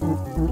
Mm-mm-mm.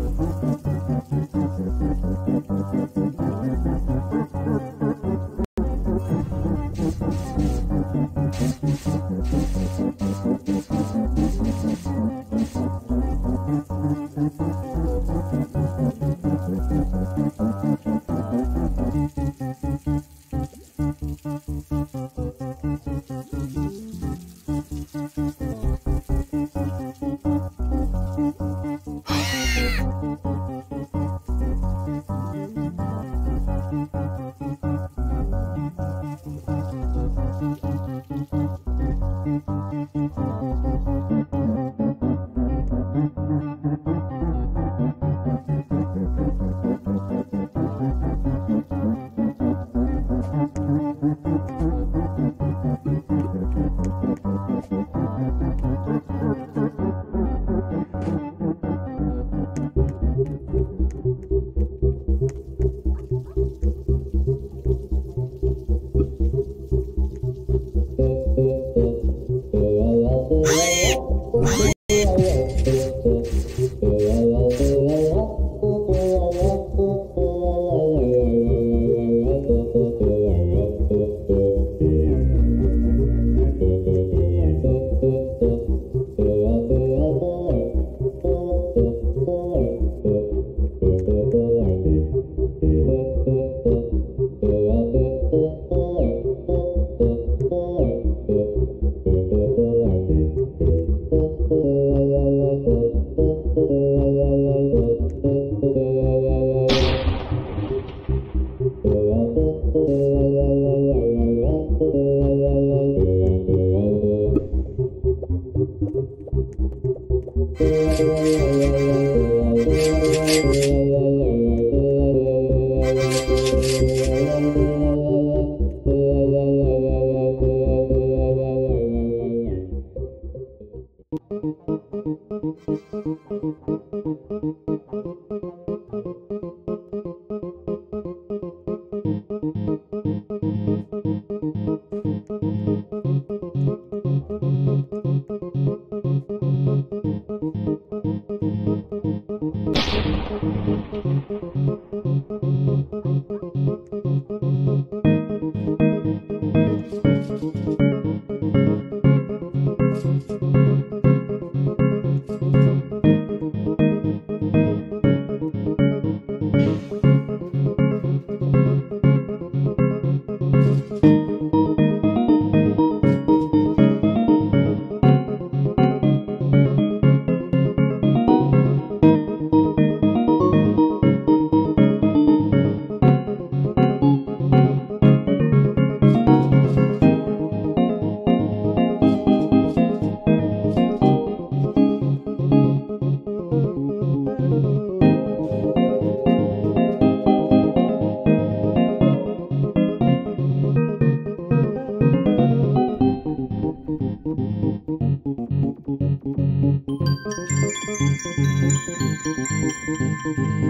yeah, yeah, yeah. Thank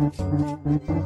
Oh,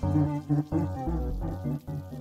Thank you.